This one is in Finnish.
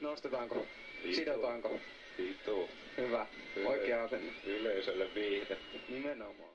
Nostetaanko? Sidotaanko? Vitu. Hyvä. Oikea asenne. Yleisölle viihdettä. Nimenomaan.